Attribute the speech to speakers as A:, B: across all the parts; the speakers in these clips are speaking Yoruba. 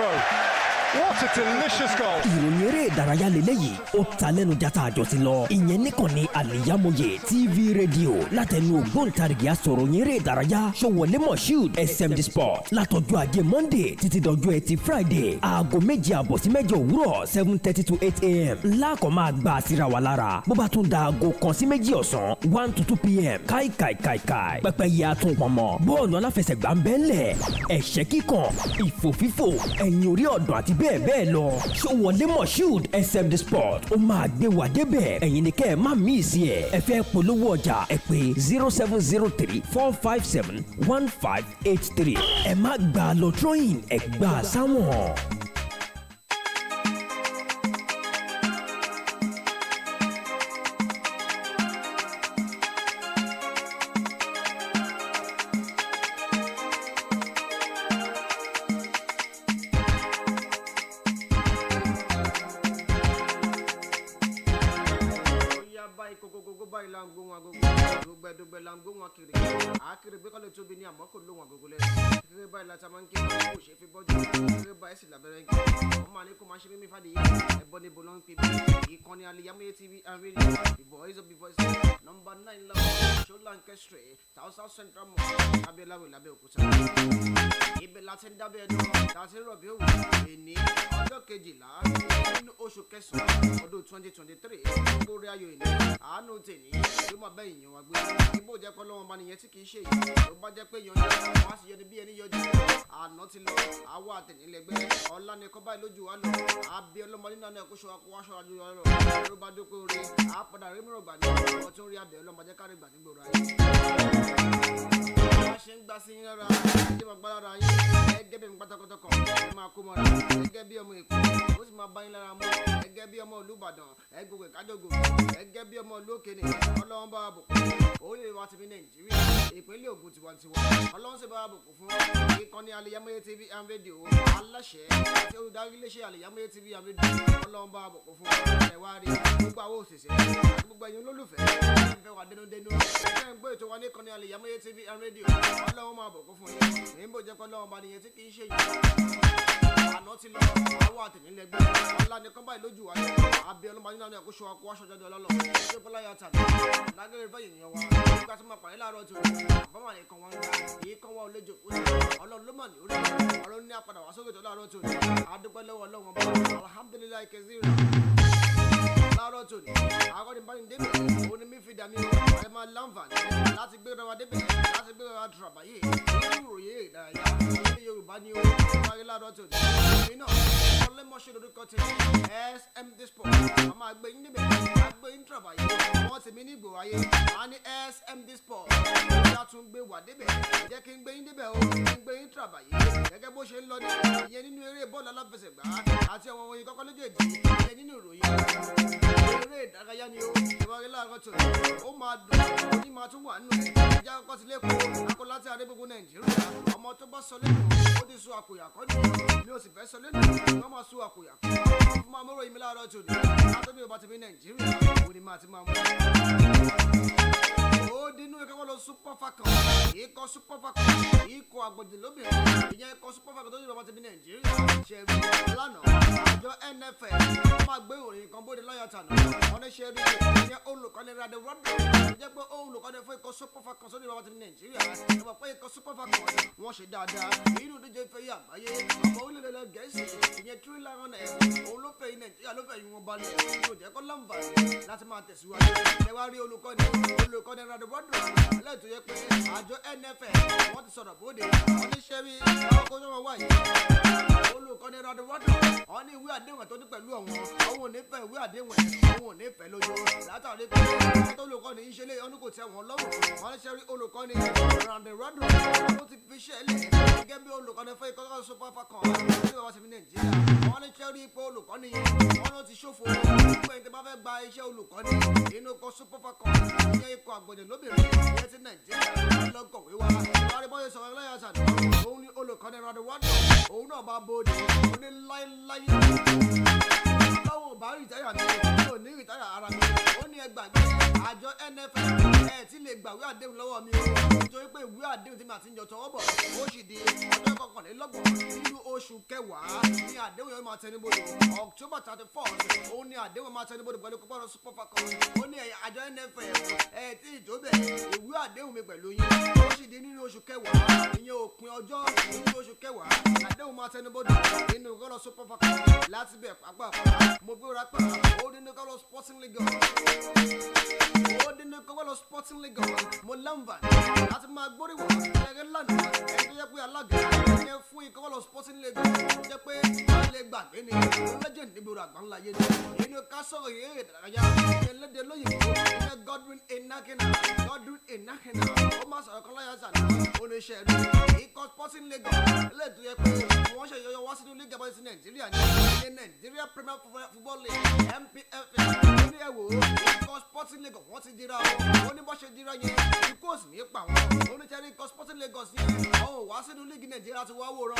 A: throw. What a delicious goal.
B: ìròyìn eré ìdárayá lélẹ́yìí ó ta lẹ́nu jata àjọ ti lọ. Ìyẹn nìkànnì àlìyámọ̀yé tv rédíò látẹnu ògbóǹtarìgì asọ̀ròyìn eré ìdárayá sọ̀wọ́lé moshood smd sport. Látọjọ́ ajé monday títí dọjọ́ ẹtì friday aago méje àbọ̀ sí mẹ́jọ òwúrọ̀ seven thirty to eight am láàkọ́ máa gbà síra wa lára. Bó bá tún da aago kan sí méjì ọ̀sán one to two pm káìkàìkàìkàì pẹpẹ yìí a tún pọnmọ bọ́ọ̀lù aláfẹsẹ̀gbá ń bẹ́ẹ̀lẹ̀ ẹ̀ṣẹ́ kíkàn ìfòfífò ẹ̀yìn orí ọ̀dàn àti bẹ́ẹ̀ bẹ́ẹ̀ lọ. Sọ̀wọ́lé moshood smd sport? Ó máa gbé wa débẹ̀. Ẹ̀yin ni kẹ́ ẹ̀ má mí sí ẹ̀ ẹ fẹ́ polówó ọjà ẹ pé zero seven zero three four five seven one five eight three. Ẹ má gbà lọ trọ́yìn ẹ gbà sáwọn.
C: Báyìí la ta máa ń ké kó ṣe fi bọ́jú kékeré báyìí sì làbẹ́rẹ́ ń ké wọ́n máa ní kó máa ṣe mímí fàdí yìí ẹ̀bọ́ níbo ló ń pè ìkànnì aliyamuye tv and radio the voice of the voice number nine lọ́wọ́ ṣọláńkẹ́ street tausa central mosque abẹ́láwé lábẹ́òkúta ibẹ̀ la ti ń dábẹ́ ẹjọ́ láti rọ̀bì òwò èní ọjọ́ kejìlá nínú oṣù kẹsàn-án ọdún twenty twenty three lórí ayò ìní àánú tèní ló máa bẹ́ ìyẹn wá gbé ibo jẹ́ pé lọ́wọ́ manìyẹn tí kì í ṣe yìí ló bá jẹ́ pé yan yẹn wọ́n á sì yẹni bí ẹni yọjú àná ti lọ àwọ̀ àtẹ̀nilẹ́gbẹ́ ọ̀la kọ́ báyìí lójú wa lọ abẹ́ ọlọ́mọ nínú àná ẹ̀kọ́ ṣọwọ́ kó wáṣọ àjọyọ̀ ọ̀rọ̀ ló bá dópé orí àpàdà rí mìíràn gbà ní ń rí abẹ́ ọlọ́mọ jẹ́ kárí gbà nígboro ayé ṣe ń gbà sí yín lára. Ẹjẹ máa gbá lára yín? Ẹgẹ bí mi pátákọ́tọ́ kan ẹ máa kó mọ́ra. Ẹgẹ bí ọmọ èkó. Ó sì máa bá yín lára mú. Ẹgẹ bí ọmọ olùbàdàn ẹgbẹ̀gbẹ̀ kájọgò ẹgẹ bí ọmọ olókèlè ọlọ́run bá wa bò orílẹ̀ wa ti fi nàìjíríà ìpínlẹ̀ ògùn tiwantiwa. Ọlọ́run sì bá wa bò fún ìkànnì àlìyámọ́yé tv and radio. Aláṣẹ àti olùdarí iléeṣẹ́ àlìyámọ́yé tv and radio. Ọlọ́run bá wa bò fún ẹ̀wá rí gbogbo àwọn òṣìṣẹ́ gbogbo ẹ̀yin olólùfẹ́ fẹ́ wà dénúdénú ẹ̀ ń gbé ètò wa ní ìkànnì àlìyámọ́yé tv and radio? Ọlọ́run máa bọ̀ kó fún yín. Èyí ń jẹ́ pé ọlọ́run bá nìyẹn tí kì í ṣe yìí. Àná ti lọ àwọn àtẹ̀nílẹ́gbẹ́ ọ̀la nìkan báyìí lójú wa. Àbí ọlọ́mọ nínú àwọn ẹ̀kọ́ ṣọwọ́ kó aṣọ jáde ọlọ́lọ́. Ṣé bọ́lá yà tàbí lágbèrè fẹ́ yìnyín wa. Nígbà tí mo pàdé láàárọ̀ tó àbámọ̀ nìkan wọn ní orí. Ní láàárọ̀ tó ní akọni bá ní débẹ̀ òní mi ẹ máa láǹfààní láti gbé ra wa débẹ̀ láti gbé ra wa tùràbáyé nínú ìròyìn ìdárayá ní yorùbá ní o. Wáyé láàárọ̀ tó ní èmi náà ọlẹ́mọ̀ṣẹ́ lórúkọ tẹ̀ smd sport a máa yín débẹ̀ a gbé yín tùràbáyé wọ́n ti mí ní ìgbò ayé a ní smd sport ìyá tún gbé wà débẹ̀ jẹ́ kí n gbé yín débẹ̀ o kí n gbé yín tùràbáyé gẹ́gẹ́ bó ṣe ń lọ ní ìyẹn nínú eré bọ́ọ̀lù aláfẹsẹ̀gbá àti àwọn ohun ìkọ́kọ́ lójoojú ìyẹn nínú ìròyìn eré ìdárayá ni ó ìwárí láàárọ̀ tó ti sọ àkòyà kọ́ ni mi ò sì fẹ́ sọ lẹ́nu wọ́n máa sọ àkòyà. Kọ́ fún máa mọ́rọ̀ yìí mi láàárọ̀ tó ní látọ́jú ìbá ti fi nàìjíríà ó ní máa ti máa mú. Ó dínú ìkẹ́kọ̀ọ́ lọ super falcon ikọ̀ super falcon ikọ̀ àgbọ̀dì lóbìnrin. Ìyẹn ikọ̀ super falcon tó ní ìrọ̀bà ti bí nàìjíríà. Ṣe rí lánàá àjọ wọ́n máa gbé ìròyìn kan bóde lọ́yọ̀ tànà. Rade rọ́dọ̀ tó jẹ́ pé olùkọ́ni fún ikọ̀ super falcon tó ní ìrọ̀bà ti bí nàìjíríà. Mọ̀ pé ikọ̀ super falcon wọ́n ṣe dáadáa fẹ́ yí àgbáyé ọmọ orílẹ̀-èdè gẹ̀ẹ́sì ìyẹn tírí láwọn ẹ̀ òun ló fẹ́ yí nàìjíríà ló fẹ́ yí wọn balẹ̀ yóò jẹ́ kó láǹfààní láti máa tẹ̀síwájú ẹ wá rí olùkọ́ni olùkọ́ni rade rọ́dọ̀ lẹ́yìn tó yẹ pé àjọ nff wọ́n ti sọ̀rọ̀ bóde wọ́n ní ṣẹ́rí ọkọ̀ wà yìí olùkọ́ni rade rọ́dọ̀ wọ́n ní ìwé àdéhùn tó ní pẹ̀lú ọ̀hún òun ò fẹ́ ìwé àdéhùn fẹ́ ikọ́ super falcon ní ìwà sí nàìjíríà. Wọ́n ní ṣẹ́rí ipò olùkọ́ni wọ́n ló ti ṣòfò. Ẹni tó bá fẹ́ gba iṣẹ́ olùkọ́ni inú ikọ̀ super falcon ìyẹn ikọ̀ àgbọ̀dẹ̀ lóbìnrin. Ìyẹn ti nàìjíríà. Lọ́gọ̀wé wa. Wọ́n rí sọ̀rọ̀ ẹlẹ́yà sàdé òun ní olùkọ́ni ní ní ní ẹ ti lè gbàwé àdéhùn lọ́wọ́ mi o. Nítorí pé ìwé àdéhùn tí màá ti ń jọ tọwọ́ bọ̀ ó sì di ọjọ́ kọkànlélọ́gbọ̀n nínú oṣù kẹwàá ní àdéhùn yẹn máa tẹnubodò october thirty first òun ní àdéhùn máa tẹnubodò pẹ̀lú kọ́kọ́rọ́ super falcons. Ó ní àjọ nff ẹ̀ tí ìjọ bẹ̀ ìwé àdéhùn mi pẹ̀lú yín ó sì di nínú oṣù kẹwàá ìyẹn òpin ọjọ́ nínú oṣù kẹwàá àdéhùn máa tẹnubodò nínú kọ́kọ́rọ́ super falcons. Láti bẹ̀ pàápàá mo gbé ra pẹ̀ ó nínú kọ́kọ́rọ́ sporting league. Ó nínú kọ́kọ́rọ́ sporting league mo láǹfà fún ìkọ́kọ́rọ́ sporting league jẹ́ pé wọ́n lè gbàgbé ni. Legend níbi ìrọ̀ àgbáńlá yé ni. Inú ká sọ̀rọ̀ yé ìdárayá ìyẹn léde lóyìnbó ìyẹn godwin enakina godwin enakina ó máa sọ̀rọ̀ kan láyà sàlẹ̀ oníṣẹ́ rẹ̀ ikọ̀ sporting ilé ètò yẹ pé wọ́n ṣe yọyọ wá sínú league abọ́sí nàìjíríà ní ìyẹn nàìjíríà premier football league npfl ní ẹ̀wò ikọ̀ sporting league wọ́n ti dira o. Ó ní bọ́ ṣe dira yẹn ikú òsì ní pa wọn. Oníṣẹ́ ní ikọ̀ sporting lagos yẹn ọ̀hún wá sínú league nàìjíríà ti wá wòran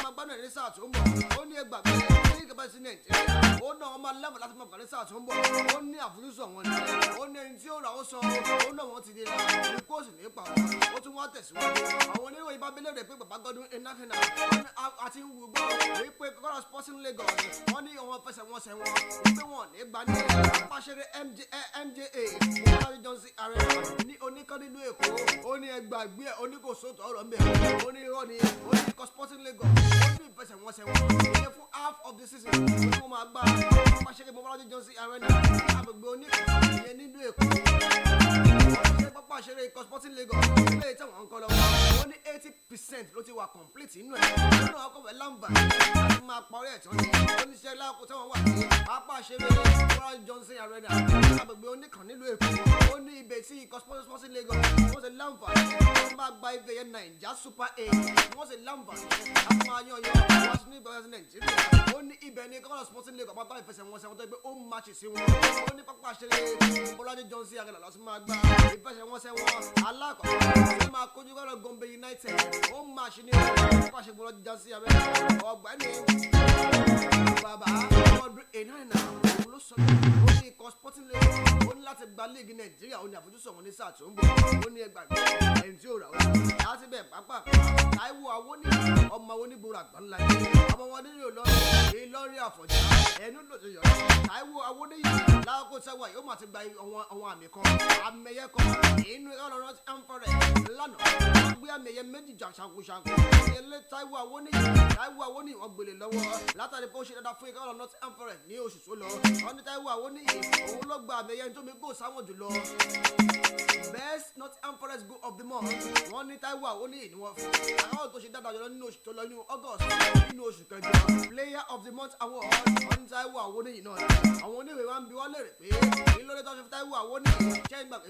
C: gbádùn ẹ̀rí sáà tó ń bọ̀. Ó ní ẹgbàgbé ní ìjọba sí nàìjíríà ó náà wọ́n máa láǹfààní láti máa gbádùn sáà tó ń bọ̀. Ó ní àfojúsùn àwọn ènìyàn. Ó ní ẹni tí ó rà ó san ó náà wọ́n ti dira ní kóòsì ní ipa wọn. Ó tún wá tẹ̀síwájú. Àwọn oníròyìn bá bẹ́lẹ̀ rẹ̀ pé bàbá gọdún enakina àti wù gbọ́ wípé kọ́kọ́rọ́ sporting lagos wọ́n ní àwọn fẹsẹ̀wọnsẹ̀ wọn wípé wọn ní gbà ní apáṣẹ́rẹ́ arena ní ní ní ni. Ní ìfẹsẹ̀wọnsẹ̀ wọn ìyẹn fún half of the season wọ́n máa gbá apáṣẹ́rẹ́ mọ́tàlí johnson arena ní agbègbè oníkan ìyẹn nínú èkó ṣe pápá àṣẹrẹ ikọ̀ sporting lagos. Ilé ìtàn wọn kọ́ lọ́wọ́ ó ní eighty percent ló ti wà complete inú ẹ̀ nínú ọkọ̀ fẹ́ láǹbà láti máa parí ẹ̀ tán ni oníṣẹ́ láàkó tí wọ́n wà ní pápá àṣẹrẹ royal johnson arena agbègbè oníkan nílùú èkó ó ní ibẹ̀ tí ikọ̀ sporting lagos wọ́n ṣe láǹfà wọ́n bá gba ibẹ̀ yẹn naija super eight wọ́n ṣe láǹfà láti máa yan yan wọ́n sì ní ìgbà nàìjíríà ó ní ibẹ̀ ní kọ́kọ́ sporting lagos pápá ìfẹsẹ̀wọnsẹ̀ wọn tó gbé máa ṣe sí wọn. Ó ní pápá àṣẹrẹ bọ́lájí johnson arena lọ́sùn máa gbá ìfẹsẹ̀wọnsẹ̀ wọn alákọ̀ọ́kọ́ ṣe máa kojú kọ́lọ̀ gombe united. Ó máa ṣe ní pàṣẹ bọ́lá jíjà sí abẹ́ ọ̀gbẹ́ni bàbá ọdún ìnáìnà òun ló sọ pé ó ní ikọ̀ sporting league ó ní láti gba league nàìjíríà ó ní àfojúsùn wọn ní sáà tó ń bọ̀. Ó ní ẹgbàgbé ẹni tí ó rà ó láti bẹ̀ pápá táíwò awóní ọmọ onígboro àgbáńlá yìí ọmọ wọn nílò lọ́rùn ìlọrin àfọ̀jà ẹnu lòdì yọ. Táíwò awóní yìí láàkó sẹ́wà yóò máa ti gba àwọn àmì kan. Àmẹ̀yẹ kan inú ọlọ́run ti ń fọ́rẹ̀ lánàá wọ́n gbé àmẹ̀yẹ méjì jà ṣàkóṣàkó ilé táíwò awóní táíwò awóní wọ́n gbélé lọ́wọ́ látàrí pé ó ṣe dáadáa fún ikọ̀ ọlọ́run ti ń fọ́rẹ̀ ní oṣù tó lọ wọ́n ní táíwò awóní òun ló gba àmẹ̀yẹ tó mi gò sáwọn jùlọ best nottingham forest goal of the month. Wọ́n ní àwọlé yìí ni wọ́n fún àwọn tó ṣe dáadáa jọlọ nínú oṣù tó lọ nínú august nínú oṣù kẹjọ player of the month award wọ́n ní àwọlé yìí náà àwọn oníwèé wa ń bi wọ́n lérè pé èyí ló dé tó fi taiwo àwọlé yìí ṣé ń gbà pé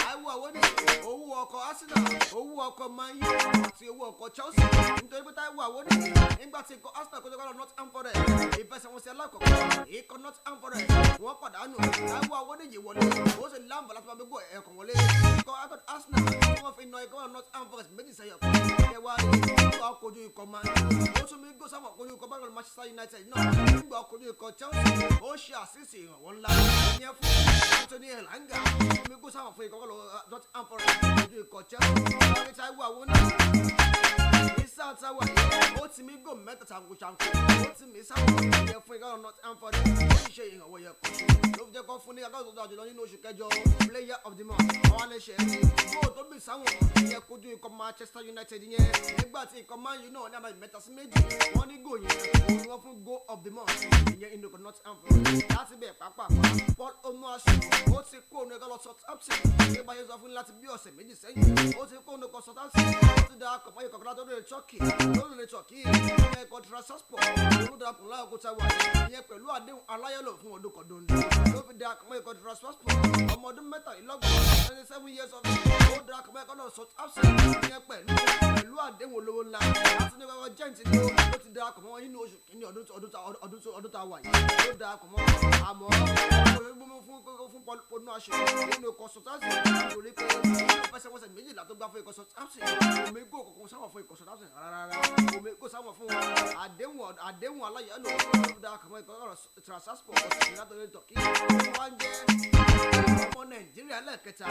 C: taiwo àwọlé owó ọkọ̀ arsenal. Owó ọkọ̀ man u. Àti owó ọkọ̀ chelsea. Nítorí pé taiwo yìí nígbà tí ikọ̀ arsenal kọjá kọ́lọ̀ nottingham forest ìfẹsẹ̀wọnsẹ̀ alákọ̀ọ́kọ́. Ikọ̀ nottingham forest wọ́n pàdánù. Taiwo yìí wọlé. Ó sì láǹfà láti máa gbégbó ẹ̀kọ́ wọlé. Ikọ̀ akọ̀ arsenal wọ́n fi na ikọ̀ nottingham forest méjì sẹ́yọ̀. Rí nígbà ọkọ̀jú ikọ̀ man ó tún mi gbó sáwọn ọkọ̀jú ikọ̀ bákan manchester united náà. Nígbà ọkọ̀jú ikọ̀ chelsea ó ṣe àṣìṣe ìrànwọ́ ńlá. Ìyẹn fún anthony elanga mi gbó sáwọn fún ikọ̀ nottingham forest ọkọ̀jú ikọ̀ chelsea wọ́n ní táwọn àwọn náà isa tawa ó ti mi gò mẹ́ta ṣàǹkó ṣàǹkó ó ti mi sáwọn yẹ fún ìkànnì north amford ó sì ṣe ìrànwọ́ yẹ kọ́ ló fi jẹ́ kó fún ní agbára tó jùlọ nínú oṣù kẹjọ player of the month àwọn aléṣẹ́ rí bó tó bí sáwọn yẹ kojú ikọ̀ manchester united yẹn nígbà tí ikọ̀ man u náà ní àbáyé mẹ́ta sí méjì wọ́n ní gò yẹn òun wọ́n fún goal of the month. Ìyẹn inú ikọ̀ north amford láti bẹ̀ pápá paul onuasu ó ti kó òun ẹ̀kọ́ lọ southampton nígbà yẹn sọ fún láti bí ọ̀sẹ̀ méjì sẹ́yìn. Ó ti kó ẹ̀kọ́ southampton ó ti da kọ̀pọ̀ ikọ̀ kọ́lá tó lè turkey. Lórí ilẹ̀ turkey ìyẹn ẹ̀kọ́ transport olùdàpọ̀ láàkótá wà. Ìyẹn pẹ̀lú àdéhùn aláyẹ̀lò lò fún ọdún kan ló fi darapọ̀ mọ́ ikọ̀ transport ọmọ ọdún mẹ́tàlélọ́gbọ̀n twenty seven years of age ní torí pé fẹsẹ̀wọnsẹ̀ méjìlá tó gbá fún ọmọ nàìjíríà lẹ́ẹ̀kẹta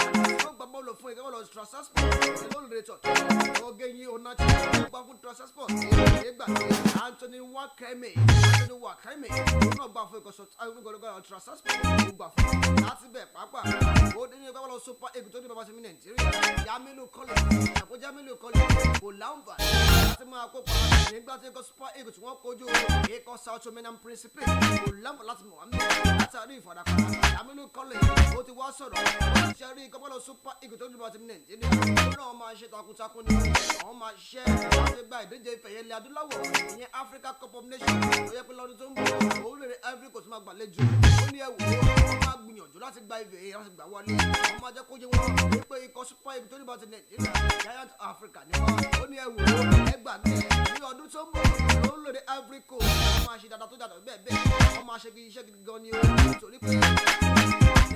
C: wọ́n gbà bọ́ọ̀lù fún ikọ̀ ọ̀rọ̀ transport tọ̀kí ọ̀gẹ́yìn wọ́n gbà fún transport tí anthony wakeme anthony wakeme wọ́n náà gbà fún ikọ̀ transport wọ́n gbà fún láti bẹ̀ pápá ó dín ní ikọ̀ ọ̀rọ̀ super eagles tó ní bàbá sẹ́mi nàìjíríà yamilu college àpò yamilu college kò láti máa kópa nígbà tí ikọ̀ super eagles wọ́n kojú ikọ̀ south roman principe kò láti mọ̀ wá mẹ́ látàrí ìfọ̀dàkọ̀ yamilu college ó ti wá sọ̀rọ̀. Ó ti ṣe rí ikọ̀ bọ́ọ̀lù super eagles tó ní bàbá sẹ́mi nàìjíríà ó náà máa ṣe takuntakun ni. Àwọn máa ṣiṣẹ́ láti gba ìdíje ìfẹ̀yẹ ilẹ̀ adúláwọ̀ ìyẹn africa cup of nations. Ó yẹ pé lọ́dún tó ń bọ̀ orílẹ̀-èdè ivory coast máa gbàlejò. Ó ní ẹ̀wù ó máa gbìyànjú láti gba ìfẹ̀ láti gbà wọlé. Wọ́n máa jẹ́ kó yé wọn wípé ikọ̀ super eagles tó ní bàbá sẹ́mi nàìjíríà giant africa ni wọ́n. Ó ní ẹ̀wù ẹgbàgbé ní ṣe ṣe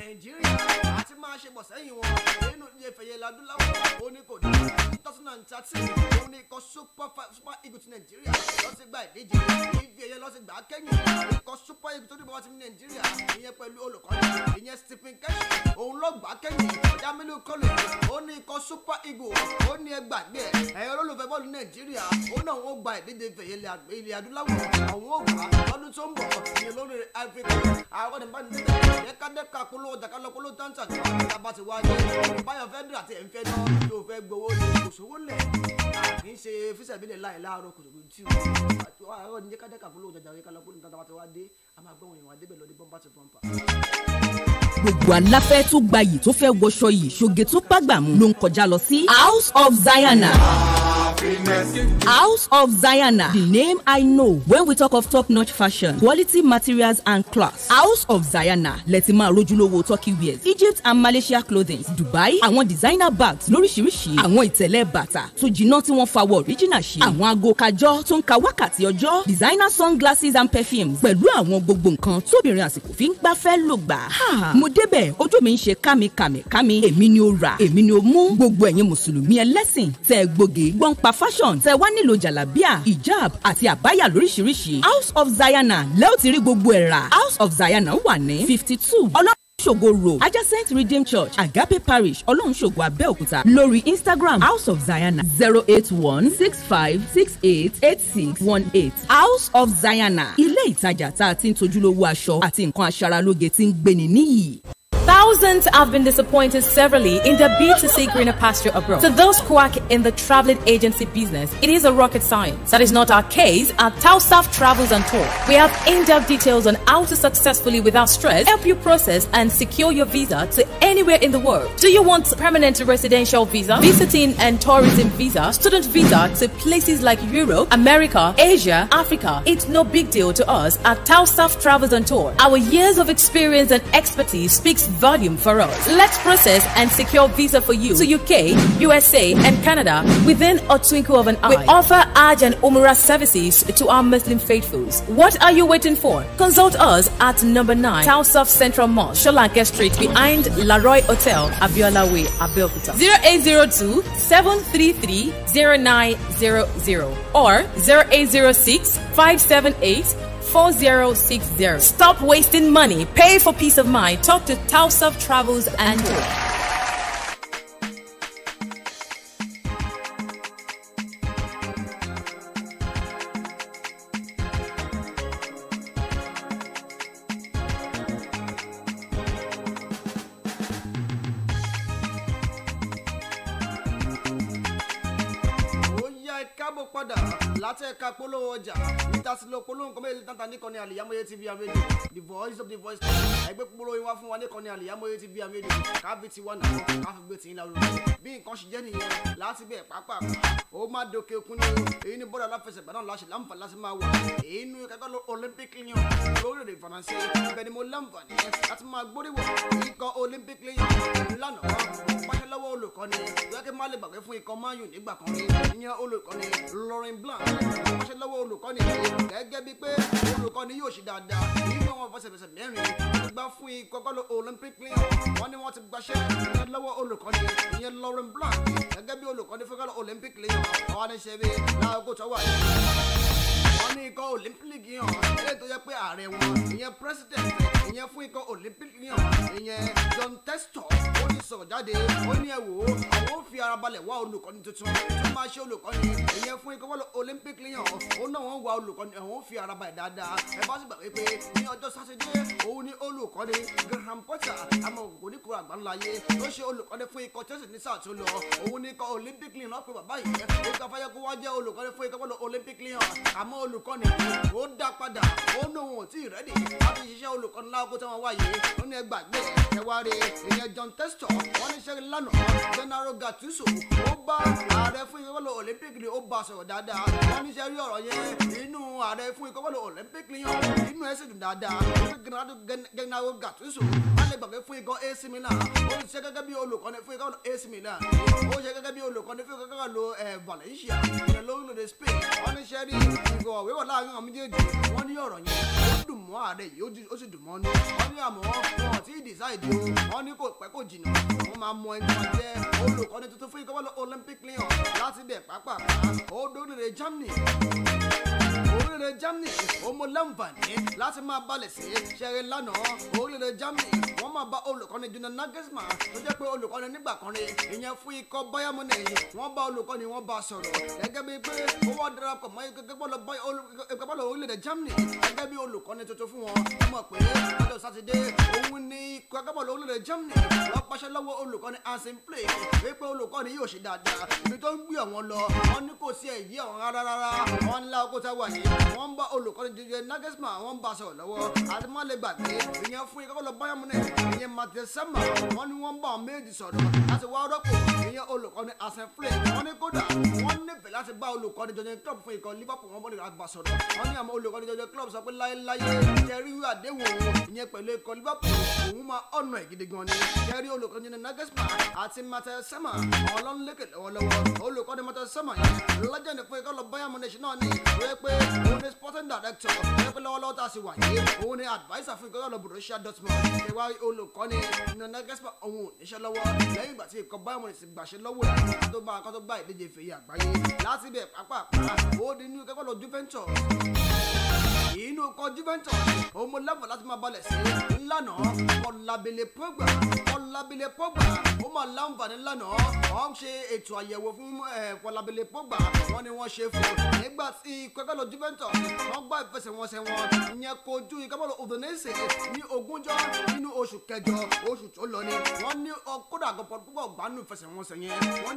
C: nàìjíríà àti máa ṣe bọ̀ sẹ́yìn wọn. Nínú ilé ìfẹ̀yẹ ladúláwọ̀ ó ní kò dáa two thousand and thirteen ó ní ikọ̀ super super eagles nàìjíríà. Lọ sí gba ìdíje. Ìfi ẹ̀yẹ lọ sí gbà kẹ́yìn ikọ̀ super eagles tó dìbò wá sí nàìjíríà. Ìyẹn pẹ̀lú olùkọ́ni ìyẹn stephen keshi òun lọ gbà kẹ́yìn jamilu college ó ní ikọ̀ super eagles ó ní ẹgbàgbé ẹ̀yẹ olólùfẹ́ bọ́ọ̀lù nàìjíríà ó náà wọ́n gba ìdíje ìfẹ̀yẹ ilẹ̀ adúláwọ̀. Àwọn ò gbà lọ́dún tó ń bọ̀. Ìyẹn lórí africa àwọn ọ̀dẹ̀ bá ní tẹ́tẹ́ ẹ̀ka polówó ọjà kálọ̀ polówó táǹtà ní ọ̀dà bá ti wá ní báyọ̀ fẹ́ dìrà tí ẹ̀ ń fẹ́ náà yóò fẹ́ gbowó ní kòsówó lẹ̀ kì í ṣe fíṣẹ̀bílẹ̀ láì láàárọ̀ kòsòkò tí o àwọn ní kádẹ́ka polówó ọjà kálọ̀ polówó táǹtà bá ti wá dé a máa gbọ́ wọn.
D: Gbogbo aláfẹ́ tó gbayì tó fẹ́ wọṣọ yìí ṣoge tó pàgbàmù ló ń kọjá lọ sí house of zayana. House of Zayana, the name I know when we talk of top-notch fashion, quality materials and class. House of Zayana, lẹ́tí máa rójúlówó turkey wears, Egypt and Malaysia clothing, Dubai, àwọn designer bags lóríṣiríṣi, àwọn ìtẹ̀lẹ̀ bàtà tó jiná tí wọ́n fawọ́ original ṣe, àwọn aago kájọ́ tó ń ka wákàtí ọjọ́, designer sunglasses and perfumes, pẹ̀lú àwọn gbogbo nǹkan tóbìnrin àsìkò fi ń gbafẹ́ lò gbà. Ha! Mo débẹ̀, ojú mi ń ṣe kámikàmìkámi, èmi ni ó rà, èmi ni ó mú. Gbogbo ẹ̀yin Mùsùlùmí ẹlẹ́sìn tẹ́ gbòógè gbọ́n pa fashion tẹ wá nílò jàlábíà hijab àti àbáyà lóríṣiríṣi. House of zayana lẹ́ẹ̀ tí rí gbogbo ẹ̀ rà. House of zayana wà ní fifty two ọlọ́ṣogo road. Adjacent redeemed church agape parish ọlọ́runṣogo abẹ́òkúta. Lórí instagram house of zayana zero eight one six five six eight eight six one eight. House of zayana ilé ìtajà tá a ti ń tojúlówó aṣọ àti nǹkan aṣaralóge tí ń gbéni níyì.
E: Thousands have been disappointed severally in their bid to seek greener pasture abroad. To those quack in the traveling agency business, it is a rocket science. That is not our case at Tausaf Travels and Tour. We have in-depth details on how to successfully, without stress, help you process and secure your visa to anywhere in the world. Do you want permanent residential visa, visiting and tourism visa, student visa to places like Europe, America, Asia, Africa? It's no big deal to us at Tausaf Travels and Tour. Our years of experience and expertise speaks volume for us. Let's process and secure visa for you to UK, USA, and Canada within a twinkle of an eye. We offer Hajj and Umrah services to our Muslim faithfuls. What are you waiting for? Consult us at number 9 Tausaf Central Mall, Sholanke Street, behind Laroy Hotel, Abiola Way, Abeokuta. 0802 733 0900 or 0806 578 4060. Stop wasting money. Pay for peace of mind. Talk to Tausaf Travels and Tour.
C: Tàǹtà níkànnì àlìyámọ́yé tv àmẹ́lì the voice of the voice. Ẹgbẹ́ polówó yín wá fún wa níkànnì àlìyámọ́yé tv àmẹ́lì kábí tiwa náà káfí gbé tìyín lárugẹ. Bí nǹkan ṣe jẹ́ nìyẹn láti bẹ̀ pápá ó má dókè okun ní èyí ní bọ́dà aláfẹsẹ̀gbá náà láṣẹ láǹfààní láti máa wà. Èyí ní kẹ́kọ̀ọ́ lọ olympic leon lórílẹ̀‐èdè faransé. Ibẹ̀ ni mo láǹfààní láti máa gbóríwọ̀ ikọ̀ olympic leon lánàá pàṣẹ lọ́wọ́ olùkọ́ni lọ́kẹ́ má lè gbàgbé fún ikọ̀ mayu nígbà kan rí. Ìyẹn olùkọ́ni lauren blanc pàṣẹ lọ́wọ́ olùkọ́ni. Gẹ́gẹ́ bíi pé olùkọ́ni yóò ṣe dáadáa. Nínú àwọn fẹsẹ̀fẹsẹ̀ mẹ́rin gbá fún ikọ̀ kọ́lọ́ olympic leon wọ́n ní wọ́n ti gbaṣẹ́. Lọ́wọ́ olùkọ́ni ìyẹn lauren blanc. Gẹ́gẹ́ bí olùkọ́ni fún kọ́lọ́ olympic leon àwọn àníṣe bíi láàgó tó wà wọ́n ní ikọ̀ olympic yàn. Eléyìí tó yẹ pé ààrẹ wọn ìyẹn president ìyẹn fún ikọ̀ olympic yàn. Ìyẹn john testor ó ní sọ̀rọ̀ jáde. Ó ní ẹ̀ wò ó àwọn ò fi ara balẹ̀ wá olùkọ́ni tuntun. Tó máa ṣe olùkọ́ni ìyẹn fún ikọ̀ wọ́lọ̀ olympic yàn. Ó náà wọ́n wá olùkọ́ni àwọn ò fi ara balẹ̀ dáadáa. Ẹ bá sì gbàgbé pé ní ọjọ́ sátidé òun ní olùkọ́ni graham potter àmọ́ òkùnkùn ní kúrò àgbáńláyé ló ṣe olùkọ́ni fún ikọ̀ chelsea ní sáà tó lọ. Òun ní ikọ̀ olympic yàn náà pé bàbá yìí. Ó ká fáyẹ́ kó wá jẹ́ olùkọ́ni fún ikọ̀ wọ́lọ̀ olùkọ́ni ó dá padà ó ní òun ò tí ì rẹ́dì láti ṣiṣẹ́ olùkọ́ni láàgó tí wọ́n wáyé ó ní ẹgbàgbé ẹwà rè ìyẹn john testor wọ́n ní sẹ́yìn lánàá general gattuso ó bá. Ààrẹ fún ìkọ́kọ́lọ́ olympic ni ó bá sọ̀rọ̀ dáadáa. Wọ́n ní sẹ́yìn ọ̀rọ̀ yẹn. Inú ààrẹ fún ìkọ́kọ́lọ́ olympic ni yàn inú ẹ̀ sì dùn dáadáa. Ó ní general gattuso lè gbàgbé fún ikọ̀ ac milan? Ó ṣe gẹ́gẹ́ bí olùkọ́ni fún ìkọ́kọ́lọ́ ac milan. Ó ṣe gẹ́gẹ́ bí olùkọ́ni fún ìkọ́kọ́lọ́ valencia ìyẹn lórílẹ̀‐èdè spain. Wọ́n ní sẹ́yìn ìgò wíwọ̀ láàárín àwọn méjèèjì. Wọ́n ní ọ̀rọ̀ yẹn dùn mọ́ ààrẹ yìí ó sì dùn mọ́ ní wọ́n ní àmọ́ wọn ì decide o. Wọ́n ní kò pẹ́ kò jìnnà. Wọ́n máa mọ ẹni máa jẹ́ olùkọ́ni tuntun fún ìkọ́wọ́lọ́ olympic leon láti bẹ̀ pápá ó dórílẹ̀ germany orílẹ̀ germany ó mú láǹfààní láti máa balẹ̀ sí ṣẹ̀rẹ̀ lánàá. Orílẹ̀ germany wọ́n máa bá olùkọ́ni jùlọ nagelsmann tó jẹ́ pé olùkọ́ni nígbà kan rí ìyẹn fún ikọ̀ bayern munich. Wọ́n bá olùkọ́ni wọ́n bá sọ̀rọ̀. Gẹ́gẹ́ bíi pé ó wá darapọ̀ mọ́ ìgbẹ́bọ́lọ̀ orílẹ̀ germany. Gẹ́gẹ́ bí olùkọ́ni tuntun fún wọn mọ̀ pé ọjọ́ sátidé òun ni ikọ̀ agbábọ́ọ̀lù orílẹ̀ germany. Wọ́n pàṣẹ lọ́wọ́ olùkọ́ni hansen play wípé olùkọ́ni yóò ṣe dáadáa. Ibi tó ń gbé àwọn lọ wọ́n ní kò sí ẹ̀yí àwọn rárá rárá. Wọ́n ńlá wọ́n ń bá olùkọ́ni jíjẹ nagelsmann wọ́n ń bá sọ̀rọ̀ lọ́wọ́. Lè gbàgbé ìyẹn fún ikọ̀ lọ́ọ́ bayern munich ìyẹn matthew sema wọ́n ní wọ́n ń bá àwọn méjì sọ̀rọ̀. Láti wá rọ́pò ìyẹn olùkọ́ni hansen play wọ́n ní kódà wọ́n nífẹ̀ẹ́ láti bá olùkọ́ni jọjọ club fún ikọ̀ liverpool wọ́n bọ́lẹ̀ àgbà sọ̀rọ̀. Wọ́n ní àwọn olùkọ́ni jọjọ club sọ pé láéláyé jẹ́rí àdéhùn ìyẹn pẹ̀lú ikọ̀ liverpool òun máa gidi gan ni. Jẹ́rí olùkọ́ni jọjọ nagelsmann àti matthew sema àwọn ọlọ́nlẹ́kẹ̀ lọ́wọ́lọ́wọ́. Olùkọ́ni matthew sema yẹn lọ́jọ́ ní fún ikọ̀ lọ ni. Wọ́n pé òun ni sporting director pé lọ́wọ́lọ́wọ́ tá a sì wà yìí òun ni adviser fún ikọ̀ lọ borussia dortmund. Ìwà olùkọ́ni jọjọ nagelsmann òun ò níṣẹ́ lọ́wọ́ lẹ́yìn ìgbà tí ikọ̀ bayern munich gbàṣẹ lọ́wọ́ ẹ̀ tó bá akọ́ tó gbá ìdíje ìfèyí àgbáyé láti bẹ̀ pápá ó di inú ikọ̀ lọ juventus. Inú ọkọ̀ juventus. Òun mo lẹ́fọ̀ láti máa balẹ̀ sí ńlànà ọ̀làbẹ̀lẹ̀ pọ́gbà ọ̀làbẹ̀lẹ̀ pọ́gbà ó máa láǹfààní ńlànà wọ́n ṣe ètò àyẹ̀wò fún ọ̀làbẹ̀lẹ̀ pọ́gbà wọ́n ní wọ́n ṣe fún nígbà tí ìkọ́kọ́lọ́ juventus wọ́n gbá ìfẹsẹ̀wọnsẹ̀ wọn. Ìyẹn kojú ìkọ́kọ́lọ́ udinese ní ogúnjọ́ nínú oṣù kẹjọ oṣù tó lọ ni. Wọ́n ní kódà gan paul ìfẹsẹ̀wọnsẹ̀ yẹn. Wọ́n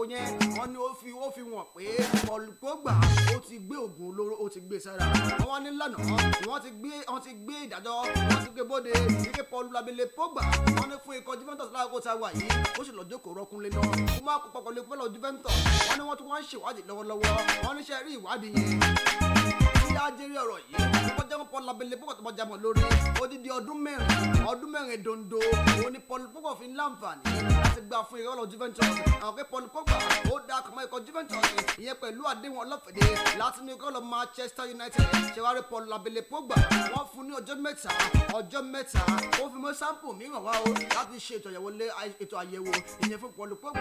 C: àyẹ̀wò yẹn wọ́n ní ó fi ó fi wọ̀n pé pogba ó ti gbé òògùn olóró ó ti gbé sára. Wọ́n ní lánàá wọ́n ti gbé wọ́n ti gbé ìdájọ́ wọ́n ti gbé bóde. Ike paul labele pogba wọ́n ní fún ikọ̀ juventus láàkó tá a wà yìí ó sì lọ jókòó rọkúnlé náà. Ó má kó papọ̀ lé pẹ́lú juventus. Wọ́n ní wọ́n tún wá ń ṣèwádìí lọ́wọ́lọ́wọ́. Wọ́n ní sẹ́ rí ìwádìí yẹn. Tí a jẹ́rí ọ̀rọ̀ yìí wọ́n jẹ́ paul labele tó bá jámọ̀ lórí odidi ọdún mẹ́rin ọdún mẹ́rin dondo. Òun ni paul pogba fi ń láǹfààní láti gba fún ìrọ́lọ́ juventus. Pé paul pogba ó da àkàmọ́ ikọ̀ juventus. Ìyẹn pẹ̀lú àdéhùn ọlọ́fẹ̀dẹ́ láti ní ìrọ́lọ́ manchester united. Ṣèwárí paul labele pogba? Wọ́n fún ní ọjọ́ mẹ́ta ọjọ́ mẹ́ta. Ó fi mọ́ sampo mìíràn wá o láti ṣe ètò àyẹ̀wò lé ètò àyẹ̀wò ìyẹn fún paul pogba.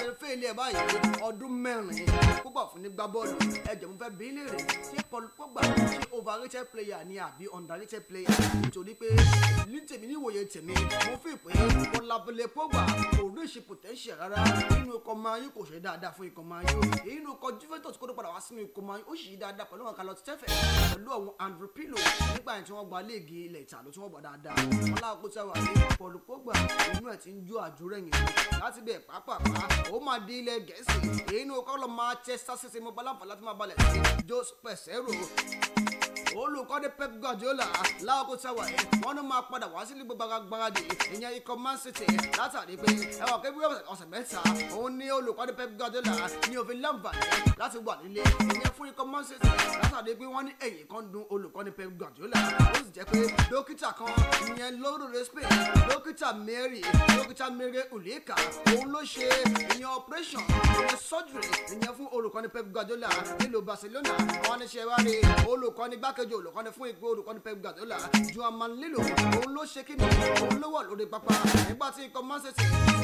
C: Ìyẹn fẹ́ ilé ẹ̀ báyìí? Ọdún mẹ́rin pogba fún ní gbá bọ́ọ̀lù. Ẹ̀jẹ̀ mo fẹ́ bí léèrè ṣé paul pogba ṣé overrated player ni àbí underrated player? Nítorí pé ní tèmi ní ìwòye tèmi mo fi pé ọlábìlẹ̀ pọ́gbà kò kò rí ìṣe potential rárá. Inú ikọ̀ man u kò ṣe dáadáa fún ikọ̀ man u inú ikọ̀ juventus kó tó padà wá sínú ikọ̀ man u ó ṣì dáadáa pẹ̀lú àwọn kalọ̀ tẹ́fẹ̀ pẹ̀lú àwọn andrew pillow nígbà yẹn tí wọ́n gba léègì ilẹ̀ ìtàló tí wọ́n gbà dáadáa. Wọn láàpò tí wà ní paul pogba inú ẹ̀ ti ń jó àjórẹ̀yìn láti bẹ̀ pápápá ó máa di ilẹ̀ gẹ̀ẹ́sì. Inú ikọ̀ máa olùkọ́ni pep guardiola. Láàkó sáwà yẹn wọn ní máa padà wá sílé gbogbo gbáradì ìyẹn ikọ̀ man city. Látàrí pé ẹwà kébí ọ̀sẹ̀ mẹ́ta òun ní olùkọ́ni pep guardiola. Ní òfin láǹfààní láti wà nílé. Ìyẹn fún ikọ̀ man city. Látàrí pé wọ́n ní ẹ̀yìn kan dun olùkọ́ni pep guardiola. Ó sì jẹ́ pé dókítà kan ìyẹn lórílẹ̀ spain dókítà mary dókítà mary ulika òun ló ṣe ìyẹn operation ìyẹn surgery ìyẹn fún olùkọ́ni pep guardiola nílùú barcelona. Wọn ní ṣe wá rí olùkọ́ni gbákejì kejì olùkọ́ni fún ìgbé olùkọ́ni pep guardiola. Manlilo òun ló ṣe kíni òun ló wà lórí pápá. Nígbà tí ikọ̀ man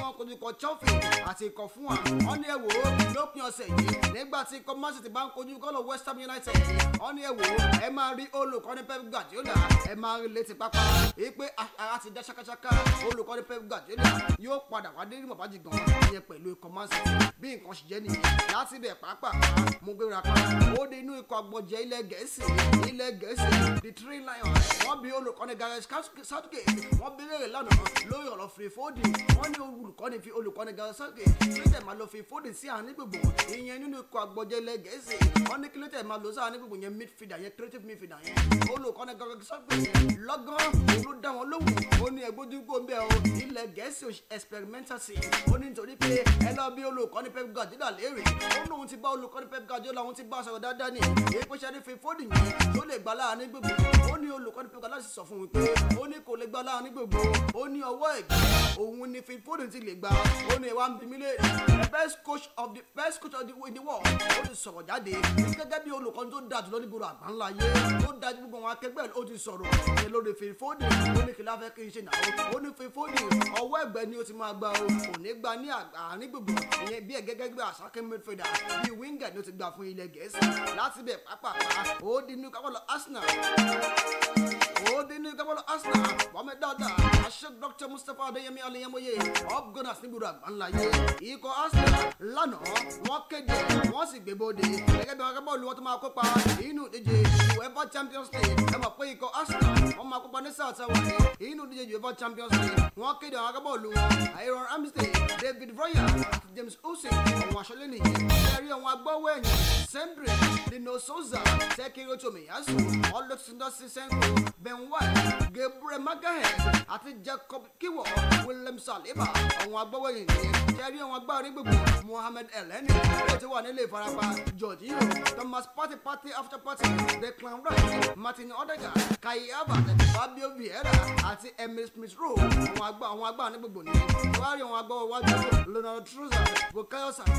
C: fún wọn kojú ikọ̀ chelsea àti ikọ̀ fún wa. Wọn ní ẹ̀wò lópin ọ̀sẹ̀ yìí nígbà tí ikọ̀ man city bá ń kojú kọ́lọ̀ west ham united wọn ní ẹ̀wò ẹ máa rí olùkọ́ni pep guardiola ẹ máa rí létí pápá. Ìpè ara ti dá ṣakáṣaká olùkọ́ni pep guardiola yóò padà wá dé rí mọ̀bájì gan ìyẹn pẹ̀lú ikọ̀ man city. Bí nǹkan ṣe jẹ́ nìyẹn láti bẹ̀ pápá mo gbéra pa. Ó dé inú ikọ̀ àgbọ̀jẹ̀ ilẹ̀ gẹ̀ẹ́sì ilẹ̀ gẹ̀ẹ́sì the three lions. Wọ́n bí olùkọ́ni gareth southgate wọ́n bí léèrè lánàá lórí ọ̀rọ̀ fèfódì wọ́n ní olùkọ́ni fi olùkọ́ni gareth southgate kílódé máa lo fèfódì sí àárín gbogbo ìyẹn nínú ikọ̀ àgbọ̀jẹ̀ ilẹ̀ gẹ̀ẹ́sì. Wọ́n ní kílódé máa lo sí àárín gbogbo yẹn midfielder yẹn creative midfielder yẹn? Olùkọ́ni gareth southgate lọ́gán ló dá wọn lóhùn. Ó ní ẹgbójúgbò ń bẹ o. Ilẹ̀ gẹ̀ẹ́sì experimental sí. Ó ní nítorí pé ẹ lọ bí olùkọ́ni pep guardiola léèrè. Ó òun ti bá olùkọ́ni pep guardiola òun ti bá sọ̀rọ̀ dáadáa ní ṣe ní fèfódì yẹn tó lè gbà láàárín gbogbo ó ní olùkọ́ni pẹ̀lú láti sọ fún un pé ó ní kò lè gbà láàárín gbogbo ó ní ọwọ́ ẹ̀gbẹ́ òun ni phil foden ti lè gbà ó ní ìwà mi lé the best coach of the best coach of the in the world. Ó ti sọ̀rọ̀ jáde. Gẹ́gẹ́ bí olùkọ́ni tó dáa jùlọ ní gbogbo àgbáńlá yé tó dáa ju gbogbo àwọn akẹgbẹ́ ó ti sọ̀rọ̀. Ní lórí foden? Ó ní kí láfẹ́ kí n ṣe náà ó ní foden ọwọ́ ẹ̀gbẹ́ ni ó ti máa gbà ó kò ní gbà ní àárín gbogbo ìyẹn bí ẹ̀ gẹ́gẹ́ bí àṣàkẹ́ midfielder bí winger ni ó ti gbà fún ilẹ̀ gẹ̀ẹ́sì. Láti bẹ̀ pápápá ó di ní kápá lọ arsenal ní kábọ́lọ́ arsenal mohammed dada. Aṣẹ́ dr mustapha adéyẹmí alẹ́yẹmọye up gunners nígboro àgbáńláyé ikọ̀ arsenal lánàá wọ́n sì gbé bóde gẹ́gẹ́ bí kábọ́ olùwọ́n tó máa kópa inú ìdíje uefa champions league. Ẹ mọ̀ pé ikọ̀ arsenal wọ́n máa kópa ní south wáyé inú ìdíje uefa champions league. Wọ́n kéde àwọn aaron ramsey david royer james usyk àwọn aṣọ́lé nìyí ẹ̀rí àwọn agbọ́wọ́ ẹ̀yìn sendrick souza sekiro tomiyasu ọlọ́sindọ́sí senko ben white gabriel magahed àti jacob kiwo william saliba àwọn agbọ́wọ́yìn ní jẹ́rí àwọn agbárin gbogbo mohammed eleni ló ti wà nílé ìfarapa georgio thomas party party after party declan rice martin odega kai harvard fabio vieira àti emil smith rowe àwọn agbá àwọn agbárin gbogbo ní wárí àwọn agbọ́wọ́ wájú leonard truza bukayo saka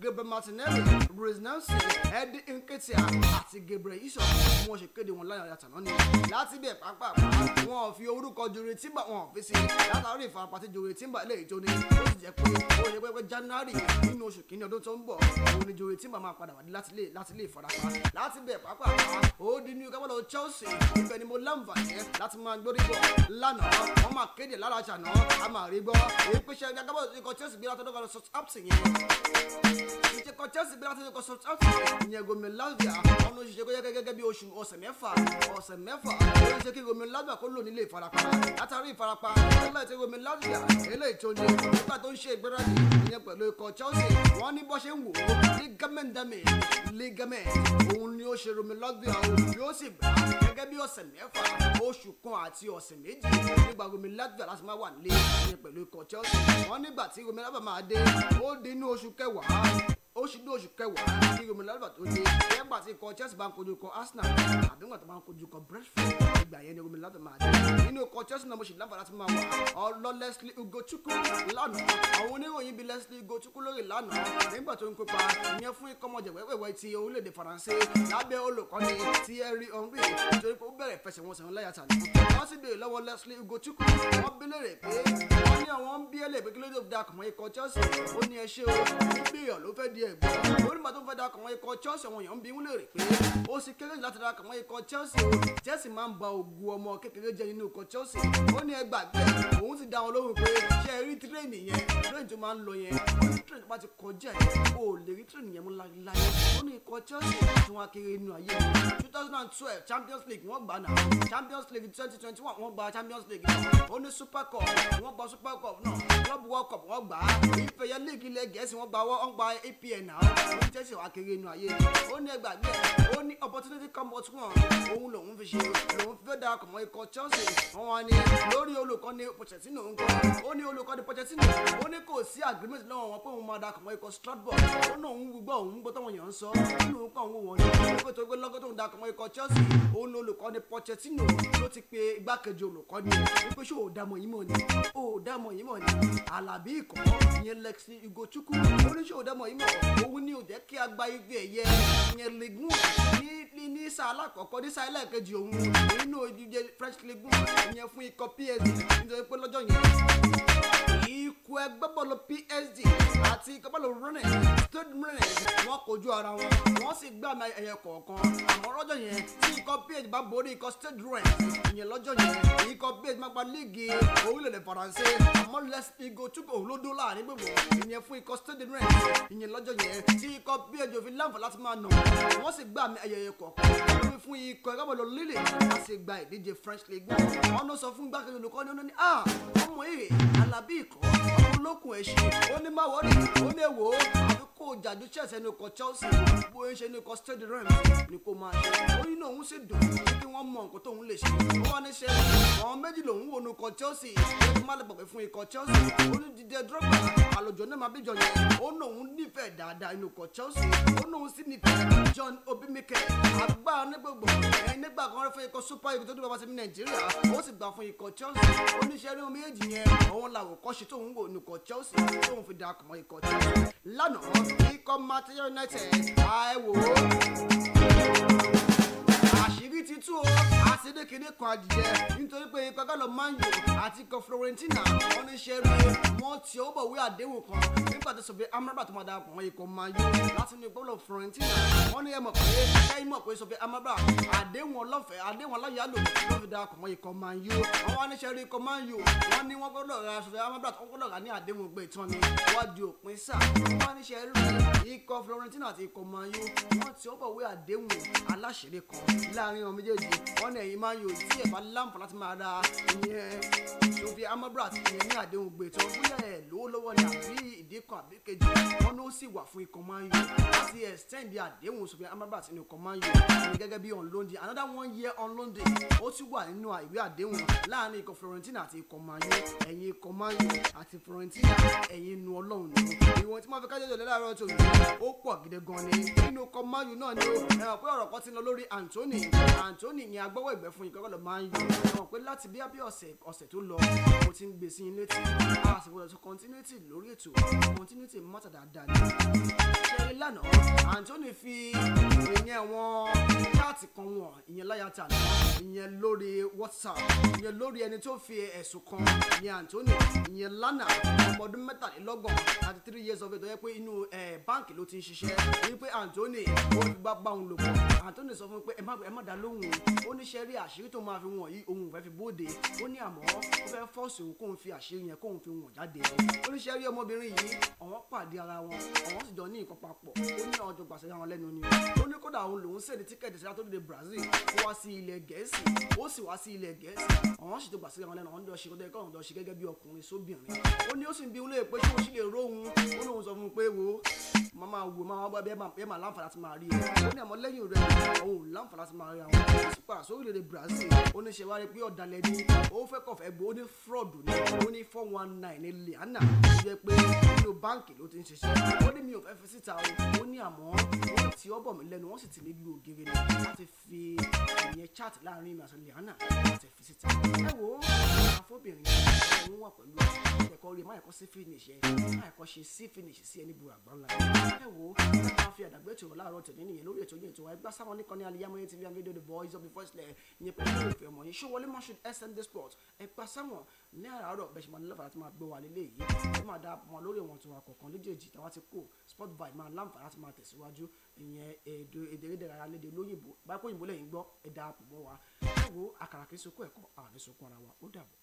C: gabriel martinelli bruce nelson eddie nketiah àti gabriel iso wọn ṣe kéde wọn láyà yàtọ̀ náà ni láti bẹ̀ pápá wọn fi orúkọ jòrè tìǹbà wọn fi sí látàrí ìfarapa tí jòrè tìǹbà lè tó ní ó sì jẹ́ pé ó ṣe pé january nínú oṣù kìíní ọdún tó ń bọ̀ òun ni jòrè tìǹbà máa padà wá dé láti lè láti lè farapa. Láti bẹ̀ pápá ó di ní kábọ̀lọ̀ chelsea. Ibẹ̀ ni mo láǹfààní láti máa gbórí bọ̀. Lánàá wọ́n máa kéde lára ṣàná a máa rí gbọ́ èyí pé ṣe kábọ̀lọ̀ ikọ̀ chelsea gbé látọ̀dọ̀ kan southampton yẹn. Ìṣèkọ̀ chelsea gbé látọ̀dọ̀ kan southampton ìyẹn gomi lavia ọ̀nà òṣìṣẹ́ kó yẹ gẹ́gẹ́ bí oṣù ọ̀sẹ̀ mẹ́fà ọ̀sẹ̀ ṣe kí gomi lavia kó lò nílé ìfarapa. Látàrí ìfarapa nígbà tí gomi lavia eléyìí tó ní nígbà tó ń ṣe ìgbéradì ìyẹn pẹ̀lú ikọ̀ chelsea. Wọ́n ní bó ṣe ń wò ligament damage ligament òun ni ó ṣe gomi lavia o. Yóò sì gbà gẹ́gẹ́ bí ọ̀sẹ̀ mẹ́fà oṣù kan àti ọ̀sẹ̀ méjì nígbà gomi lavia láti máa wà nílé ìyẹn pẹ̀lú ikọ̀ chelsea. Ní oṣù ní oṣù kẹwàá kí romi lálùbà tó dé. Nígbà tí ikọ̀ chelsea bá ń kojú ikọ̀ arsenal àbí wọn tó bá ń kojú ikọ̀ brentford ìgbà yẹn ni romi lálùbà máa dé nínú ikọ̀ chelsea náà mo sì láǹfààní láti máa wà. Ọlọ́lẹ́sílẹ̀ ugochukwu lánàá. Àwọn oníròyìn bíi leslie gochukwu lórí lánàá. Nígbà tó ń kópa ìyẹn fún ikọ́mọjà wẹ́wẹ́wẹ́ ti orílẹ̀-èdè faransé lábẹ́ olùkọ́ni thierry henry. Nítorí pé ó bẹ̀rẹ̀ fẹsẹ̀ wọn láyàtà leslie ikọ̀ chelsea? Ó o nígbèyàn ló fẹ́ di ẹ̀gbọ́n. Onímọ̀ tó fẹ́ da kàn wọ́n ikọ̀ chelsea àwọn èèyàn ń bí wọ́n léèrè pé ó sì kéré láti da kàn wọ́n ikọ̀ chelsea. O chelsea máa ń ba ògùn ọmọ kékeré jẹ nínú ikọ̀ chelsea. Ó ní ẹ gbàgbé òun sì dá wọn lóhùn pé ṣe rí tírẹ́ẹ̀nì yẹn. Tírẹ́ẹ̀nì tó máa ń lọ yẹn tírẹ́ẹ̀nì bá ti kọjá yẹn ó lè rí tírẹ́ẹ̀nì yẹn mú láyé ó ní ikọ̀ chelsea tí wọ́n kéré nínú ayé two thousand and twelve champions league wọ́n gbà náà. Champions league twenty twenty one wọ́n gba champions league ó ní super cup wọ́n gba super cup náà. Club world cup wọ́n gbà á. Ìfẹ̀yẹ league ilẹ̀ gẹ̀ẹ́sì wọ́n gba wọ́n gba apn náà. Ó ní chelsea wà kéré nínú ayé ó ní ẹgbàgbé ó ní opportunity come but one. Òun lòun fi ṣe. Lòun fẹ́ darapọ̀ mọ́ ikọ̀ chelsea. Wọ́n wá ní lórí olùkọ́ni pochettino. Ń kọ́ ó ní olùkọ́ni pochettino ó ní kò sí agreement lọ́wọ́ wọn pé òun máa darapọ̀ mọ́ ikọ̀ strasbourg ó ní òun gbọ́ òun gbọ́ táwọn èèyàn ń sọ. Ó ní òun kọ́ òun wò wọ́n ní ó tó gbé lọ́gọ́ tó ń darapọ̀ mọ́ ikọ̀ chelsea òun olùkọ́ni pochettino ló ti pe igbákejì olùkọ́ni wípé ṣé ò dámọ̀ yín mọ̀ ni? Ò dámọ̀ yín mọ̀ ni? Alábí ikọ̀ ìyẹn lexi igochukwu ó ní ṣé ò dámọ̀ yín mọ̀? Òun ní ò kí a gba ẹ̀yẹ ìyẹn legun ní ní sáà alákọ̀ọ́kọ́ ní sáà ẹlẹ́ẹ̀kejì òun nínú ìdíje french legun ìyẹn fún ikọ̀ psd nítorí pé lọ́jọ́ yẹn ikú ẹgbẹ́ bọ́ọ̀lù psd àti bọ́ọ̀lù running state running wọ́n kojú ara wọn wọ́n sì gbá àmì ẹ̀yẹ kọ̀ọ̀kan. Àmọ́ lọ́jọ́ yẹn tí ikọ̀ psd bá borí ikọ̀ state running ìyẹn lọ́jọ́ yẹn ikọ̀ psd máa gba líìgì orílẹ̀-èdè faransé. Àmọ́ leslie òun ló dó láàárín gbogbo ìyẹn fún ikọ̀ state running ìyẹn lọ́jọ́ yẹn tí ikọ̀ psd òfin láǹfà láti máa nà wọ́n. Sì gbá àmì ẹ̀yẹ kọ̀ọ̀kan. Fún french league wọn ló sọ fún gbàgede olùkọ́ni ó ní ah ọmọ olókùn ẹ̀ṣin ó ní má wọ́ọ̀rì ó ní èwo àbí kó jàdú chelsea ní ikọ̀ chelsea bó ń ṣe ní ikọ̀ stade rams ni kó máa ṣe ó ní òun sì dùn kí wọ́n mọ nǹkan tóun lè ṣe. Ó wá ní ṣe àwọn méjì lòun wò ní ikọ̀ chelsea. Ó ti má lè gbàgbé fún ikọ̀ chelsea ó drogba àlòjọ náà máa bíjọ yẹn. Ó òun nífẹ̀ẹ́ dáadáa inú ikọ̀ chelsea. Ó òun sì nífẹ̀ẹ́ john obimike. Àgbà onígbògbò ẹ̀yìn nígbà kan rẹ́ fún ikọ̀ super eagles tó dúró bá ní nàìjíríà. Ó sì gbà fún ikọ̀ chelsea. Ó ní ṣe rí omi èjì yẹn. Òun làwọn kọ́ṣe tóun wò ní chelsea. Tóun fi darapọ̀ mọ́ ikọ̀ chelsea. Lánàá ikọ̀ manchester united àìwò àṣírí ti tú o. Àṣedékedé kan adìyẹ. Nítorí pé man u àti ikọ̀ florentina wọn ní ṣe rí. Wọn tí ó bọ̀wé àdéhùn kan. Nígbà tó sọ pé amraba tó máa darapọ̀ mọ́ ikọ̀ man u láti inú ìpínlẹ̀ florentina wọn ní ẹ pé ẹ̀yin mọ̀ pé sọ pé amraba àdéhùn ọlọ́fẹ̀ẹ́ àdéhùn aláyàlò ló fi darapọ̀ mọ́ ikọ̀ man u wọn wá rí ikọ̀ man u wọn ní wọn gbọ́dọ̀ ra sọ pé amraba tó gbọ́dọ̀ ọmọ méjèèjì wọn ní ẹ̀yin máa ń yọ tí ẹ̀ bá láǹfà láti máa ra ìyẹn sofi amabrat ìyẹn ní àdéhùn gbé tán bóyá ẹ̀ lówó lọ́wọ́ ni àbí ìdínkù àbí kejì wọn ló sì wà fún ikọ̀ máa ń yọ. Láti extend àdéhùn sofi amabrat ní ikọ̀ máa ń ní gẹ́gẹ́ bí day another one year day ó ti wà nínú ìwé àdéhùn láàárín ikọ̀ florentina àti ikọ̀ máa yọ. Ẹ̀yin ikọ̀ máa yọ àti florentina ẹ̀yin nu ọlọ́run ni. Ìwọ̀n tí wọ́n fi kájọ́ láàárọ̀ tó yìí ó pọ̀ gidi gan ni. Nínú ikọ̀ máa yọ náà ni ó ẹ̀rọ pé ọ̀rọ̀ kan ti lọ lórí anthony anthony yẹn agbọ́wọ́ ìgbẹ́ fún ìkọ́kọ́ lọ máa ń yọ. Ẹ̀rọ pé láti bí abí ọ̀sẹ̀ ọ̀sẹ̀ tó lọ mo ti ń gbé sí ilé tí a sì gbọdọ̀ tó continuity lórí ètò. Continuity mọ́tà dáadáa ni. ṣe lánàá anthony fi ìyẹn wọn káàtì kan wọn ìyẹn láyàtà ìyẹn lórí whatsapp ìyẹn lórí ẹni tó fi ẹ̀sùn kan ìyẹn anthony ìyẹn lánàá ọmọ ọdún mẹ́tàlélọ́gbọ̀n thirty three years of age tó yẹ pé inú báǹkì ló ti ń ṣiṣẹ́. Wípé anthony ó fi bá bá òun lò pọ̀. Anthony sọ fún mi pé ẹ má ẹ má dá lóhùn ó ní ṣe rí àṣírí tó máa fi wọ̀n yìí òun ò fẹ́ fi bóde. Ó ní àmọ́ ó fẹ́ fọ́ọ̀sì òun kóun fi àṣírí yẹn kóun fi wọ̀n jáde. Ṣe rí ọmọbìnrin yìí àwọn pàdé ara wọn àwọn sì jọ ní nǹkan ó ní àwọn jọ gbàṣẹ àwọn lẹ́nu ni ó ní kódà òun lòún sèdí tíkẹ́ẹ̀tì síra tó dé brazil ó wá sí ilẹ̀ gẹ̀ẹ́sì ó sì wá sí ilẹ̀ gẹ̀ẹ́sì. Àwọn sì jọ gbàṣẹ àwọn lẹ́nu àwọn jọ ṣe kó tẹ́ kọ́ ṣe gẹ́gẹ́ bí ọkùnrin sóbìnrin. Ó ní ó sì ń wo màmá wo màmá bá bẹ́ẹ̀ máa láǹfà láti máa rí ẹ. Ó ní àmọ́ lẹ́yìn rẹ̀ òun ò láǹfà láti máa àwọn sípà sórílẹ̀-èdè brazil ó ní ṣe wá rí pé ọ̀dàlẹ̀ ni ó fẹ́ kọ̀fẹ́ gbó ó ní fraud ni ó ní four one nine ní liana. Ó jẹ́ pé nínú bá báǹkì ló ti ń ṣiṣẹ́. Ó ní mi ò fẹ́ fi síta o. Ó ní àmọ́ wọ́n ti ọ́ bọ̀ mí lẹ́nu wọ́n sì ti mí lu ògiri ni. Láti fi ìyẹn chat láàárín mi àti Liana láti fi síta. Ẹ wo afọbìnrin ẹ ń wà pẹ̀lú ẹ̀kọ́ rí ẹ má ẹ̀kọ́ sí finish ẹ. Má ẹ̀kọ́ ṣe sí finish sí ẹni bu àgbà ńlá ẹ wo ẹ máa fi àdàgbẹ́ tó láàárọ̀ tẹ̀lé nìyẹn lórí ètò yẹn tó wáyé gbá sáwọn nìkan ní Aliyamọ TV and video the voice of the voice lẹ̀ ìyẹn pẹ̀lú ìfẹ́ ọmọ yìí Ṣówọlé Mashood SND Sport ẹ gbá sáwọn ní àràárọ̀ bẹ́ẹ̀ ṣe máa nílò láti máa gbé wa lélẹ̀ yìí ẹ máa dá wọn lórí ìwọ̀n tó wà kọ̀ọ̀kan léjèèjì táwa ti kó sport vibe máa láǹfààní láti máa tẹ̀síwájú ìyẹn èdè èdè ara lédè lóyìnbó báyìí kó òyìnbó lẹ́yìn gbọ́ ẹ dáa pọ̀ mọ́ wa ẹ wo àkàrà kì í sunkún ẹ̀kọ́ àní sunkún ara wa ó dàbọ̀.